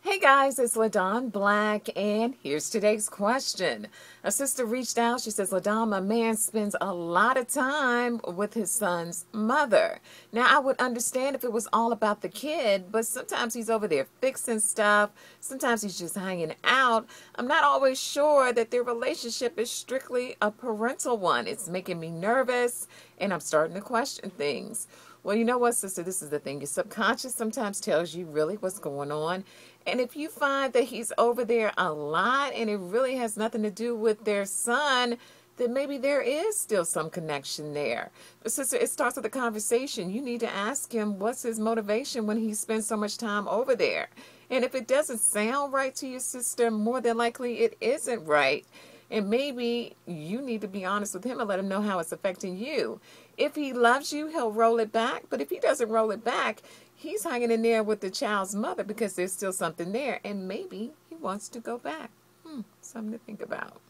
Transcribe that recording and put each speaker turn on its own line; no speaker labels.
Hey guys, it's LaDawn Black, and here's today's question. A sister reached out. She says, LaDawn, my man spends a lot of time with his son's mother. Now, I would understand if it was all about the kid, but sometimes he's over there fixing stuff. Sometimes he's just hanging out. I'm not always sure that their relationship is strictly a parental one. It's making me nervous, and I'm starting to question things. Well, you know what, sister? This is the thing. Your subconscious sometimes tells you really what's going on. And if you find that he's over there a lot and it really has nothing to do with their son, then maybe there is still some connection there. But, sister, it starts with a conversation. You need to ask him what's his motivation when he spends so much time over there. And if it doesn't sound right to your sister, more than likely it isn't right. And maybe you need to be honest with him and let him know how it's affecting you. If he loves you, he'll roll it back. But if he doesn't roll it back, he's hanging in there with the child's mother because there's still something there. And maybe he wants to go back. Hmm, something to think about.